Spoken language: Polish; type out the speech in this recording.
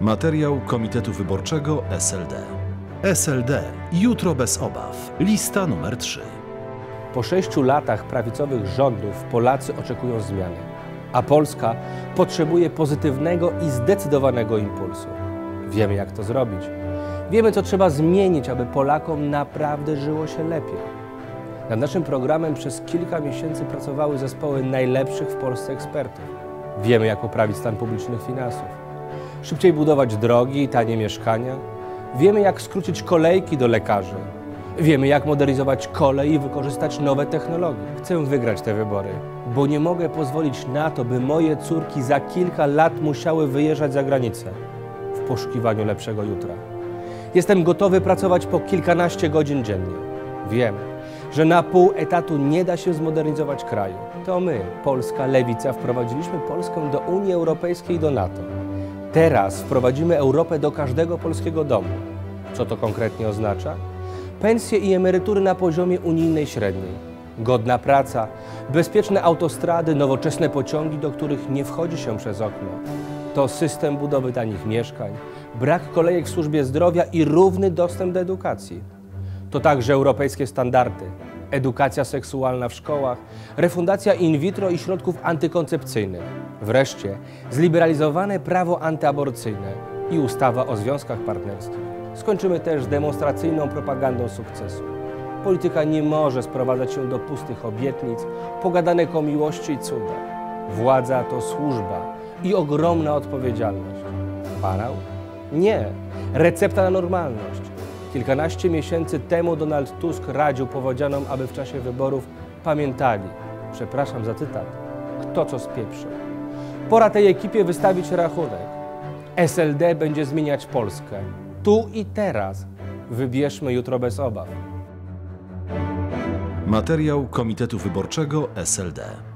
Materiał Komitetu Wyborczego SLD. SLD. Jutro bez obaw. Lista numer 3. Po sześciu latach prawicowych rządów Polacy oczekują zmiany, a Polska potrzebuje pozytywnego i zdecydowanego impulsu. Wiemy, jak to zrobić. Wiemy, co trzeba zmienić, aby Polakom naprawdę żyło się lepiej. Nad naszym programem przez kilka miesięcy pracowały zespoły najlepszych w Polsce ekspertów. Wiemy, jak poprawić stan publicznych finansów, szybciej budować drogi i tanie mieszkania. Wiemy, jak skrócić kolejki do lekarzy. Wiemy, jak modernizować kolej i wykorzystać nowe technologie. Chcę wygrać te wybory, bo nie mogę pozwolić na to, by moje córki za kilka lat musiały wyjeżdżać za granicę w poszukiwaniu lepszego jutra. Jestem gotowy pracować po kilkanaście godzin dziennie. Wiem, że na pół etatu nie da się zmodernizować kraju. To my, polska lewica, wprowadziliśmy Polskę do Unii Europejskiej i do NATO. Teraz wprowadzimy Europę do każdego polskiego domu. Co to konkretnie oznacza? Pensje i emerytury na poziomie unijnej średniej. Godna praca, bezpieczne autostrady, nowoczesne pociągi, do których nie wchodzi się przez okno. To system budowy tanich mieszkań, brak kolejek w służbie zdrowia i równy dostęp do edukacji. To także europejskie standardy, edukacja seksualna w szkołach, refundacja in vitro i środków antykoncepcyjnych. Wreszcie zliberalizowane prawo antyaborcyjne i ustawa o związkach partnerskich. Skończymy też demonstracyjną propagandą sukcesu. Polityka nie może sprowadzać się do pustych obietnic, pogadanek o miłości i cudach. Władza to służba i ogromna odpowiedzialność. Banał? Nie. Recepta na normalność. Kilkanaście miesięcy temu Donald Tusk radził powodzianom, aby w czasie wyborów pamiętali, przepraszam za cytat, kto co spieprzył. Pora tej ekipie wystawić rachunek. SLD będzie zmieniać Polskę. Tu i teraz. Wybierzmy jutro bez obaw. Materiał Komitetu Wyborczego SLD.